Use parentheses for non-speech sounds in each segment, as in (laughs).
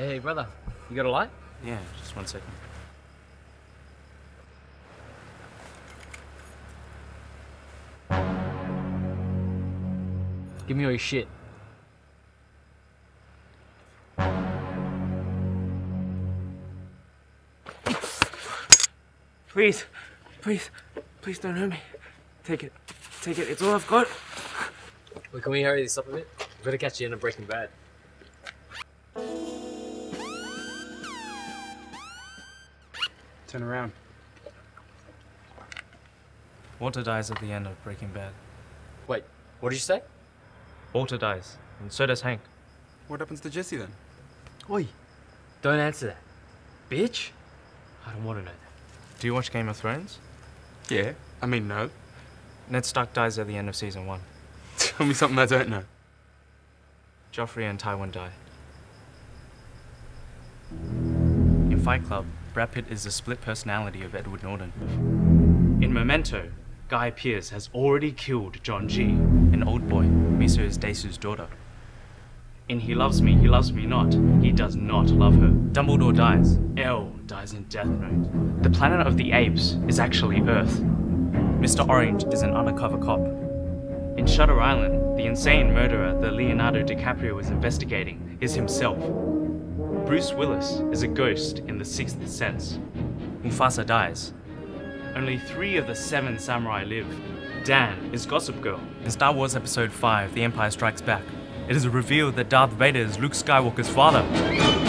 Hey, brother, you got a light? Yeah, just one second. Give me all your shit. Please, please, please don't hurt me. Take it, take it. It's all I've got. Wait, can we hurry this up a bit? We've got to catch you in a Breaking Bad. Turn around. Walter dies at the end of Breaking Bad. Wait, what did you say? Walter dies, and so does Hank. What happens to Jesse then? Oi, don't answer that. Bitch? I don't want to know that. Do you watch Game of Thrones? Yeah. I mean, no. Ned Stark dies at the end of season one. (laughs) Tell me something I don't know. Joffrey and Tywin die. In Fight Club, Brad Pitt is the split personality of Edward Norton. In Memento, Guy Pearce has already killed John G, an old boy, Mi-do is daughter. In He Loves Me, He Loves Me Not, he does not love her. Dumbledore dies. L dies in Death Note. The planet of the apes is actually Earth. Mr. Orange is an undercover cop. In Shutter Island, the insane murderer that Leonardo DiCaprio was investigating is himself. Bruce Willis is a ghost in The Sixth Sense. Mufasa dies. Only three of the seven samurai live. Dan is Gossip Girl. In Star Wars Episode 5, The Empire Strikes Back, it is revealed that Darth Vader is Luke Skywalker's father.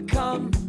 become.